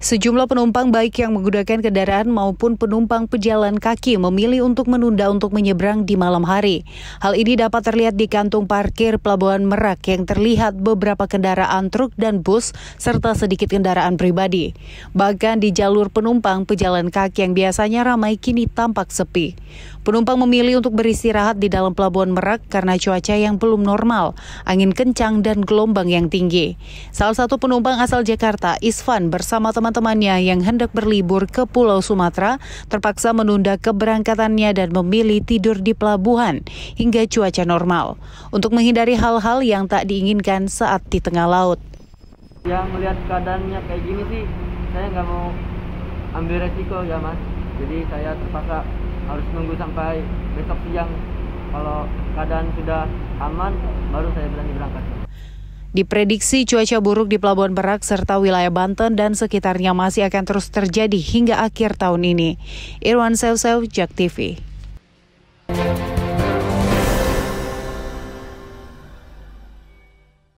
Sejumlah penumpang baik yang menggunakan kendaraan maupun penumpang pejalan kaki memilih untuk menunda untuk menyeberang di malam hari. Hal ini dapat terlihat di kantung parkir Pelabuhan Merak yang terlihat beberapa kendaraan truk dan bus serta sedikit kendaraan pribadi. Bahkan di jalur penumpang pejalan kaki yang biasanya ramai kini tampak sepi. Penumpang memilih untuk beristirahat di dalam Pelabuhan Merak karena cuaca yang belum normal, angin kencang dan gelombang yang tinggi. Salah satu penumpang asal Jakarta, Isvan bersama teman teman-temannya yang hendak berlibur ke Pulau Sumatera terpaksa menunda keberangkatannya dan memilih tidur di pelabuhan hingga cuaca normal untuk menghindari hal-hal yang tak diinginkan saat di tengah laut. Yang melihat keadaannya kayak gini sih, saya nggak mau ambil resiko ya mas. Jadi saya terpaksa harus nunggu sampai besok siang. Kalau keadaan sudah aman, baru saya berani berangkat. Diprediksi cuaca buruk di Pelabuhan Merak serta wilayah Banten dan sekitarnya masih akan terus terjadi hingga akhir tahun ini. Irwan Sew Jak TV.